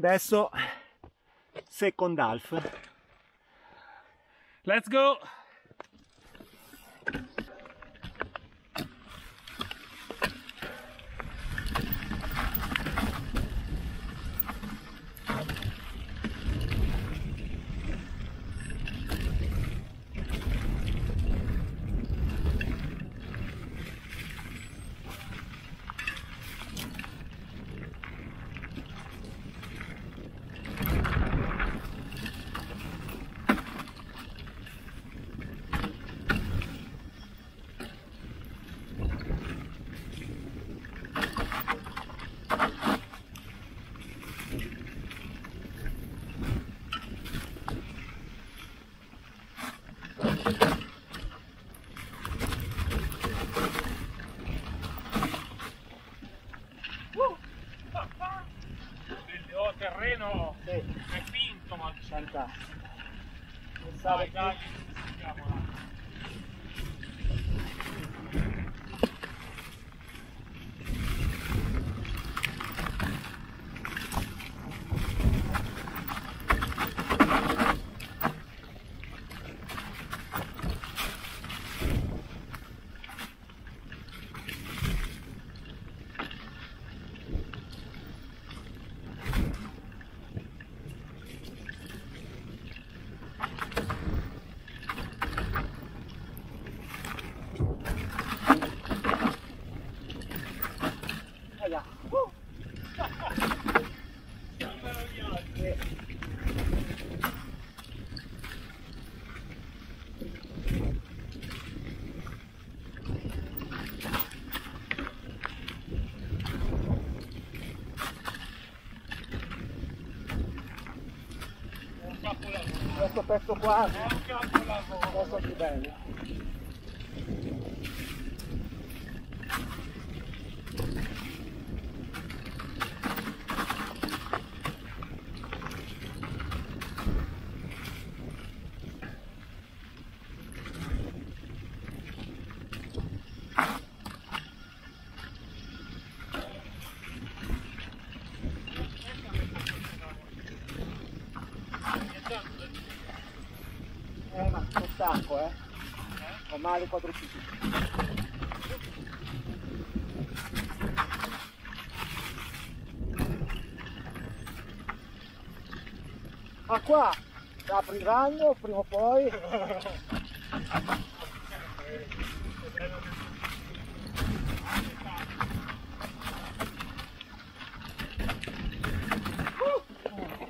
Adesso second half. Let's go! Il terreno Sì, è finto, ma dai, Pensavo dai, che andiamola. Questo pezzo qua È un capolavoro. è più bello. Sono stanco eh. Ho male quadricipiti. Ma qua si apre il ragno prima o poi.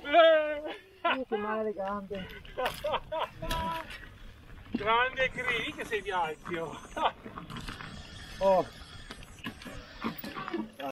Uh, che male le gambe. Grande Cri, che sei alto. Oh,